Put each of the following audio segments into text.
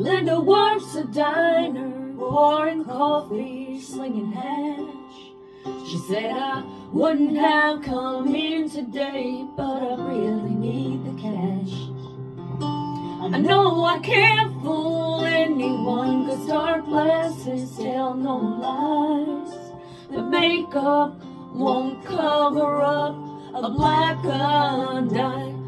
Linda works a diner, pouring coffee, slinging hash. She said I wouldn't have come in today, but I really need the cash. I know I can't fool anyone, cause dark glasses tell no lies. The makeup won't cover up a black undie.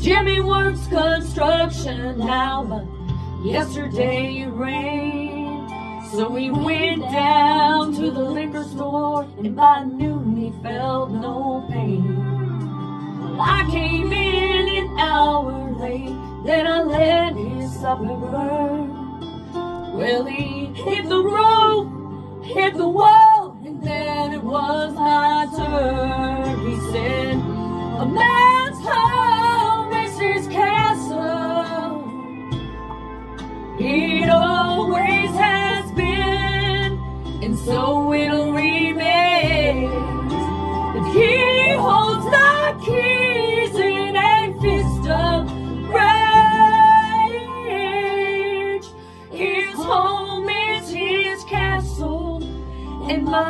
Jimmy works construction now, but yesterday it rained. So we went down to the liquor store, and by noon he felt no pain. I came in an hour late, then I let his supper burn. Well, he hit the roof, hit the wall, and then it was my turn. It always has been, and so it'll remain. But he holds the keys in a fist of rage. His home is his castle, and mine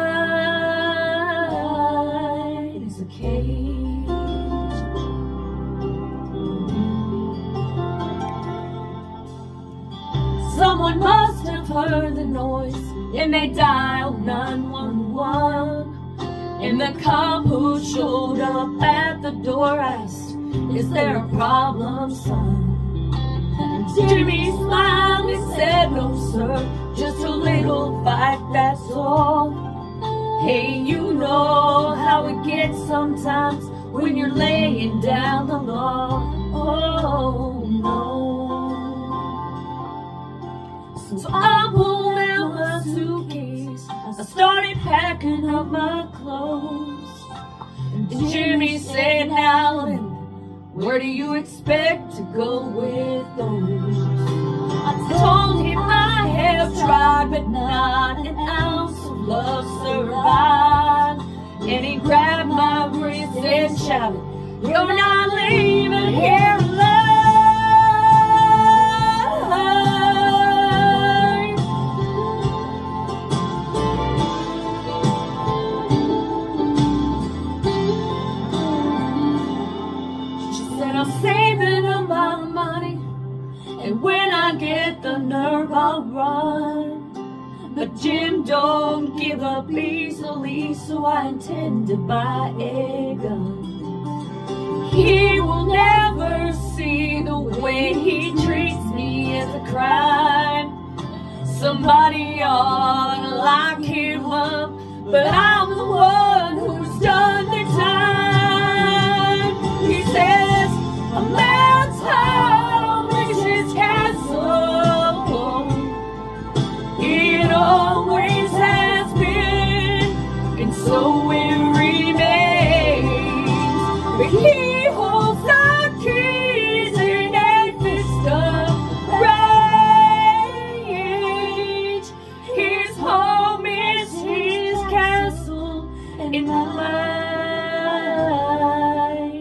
is a cage. Someone must have heard the noise and they dialed 911. And the cop who showed up at the door asked, Is there a problem, son? And Jimmy smiled and said, No, sir, just a little fight, that's all. Hey, you know how it gets sometimes when you're laying down the law. Oh, So I pulled out my suitcase. I started packing up my clothes. And Jimmy said, Now, where do you expect to go with those? I told him I have tried, but not an ounce of love survived. And he grabbed my wrist and shouted, You're not leaving and when I get the nerve, I'll run. But Jim don't give up easily, so I intend to buy a gun. He will never see the way he treats me as a crime. Somebody ought to lock him up, but I'm the one so it remains. But he holds the keys in a fist of rage. His home is his castle, and mine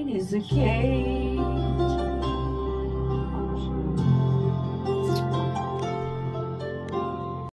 is a cage.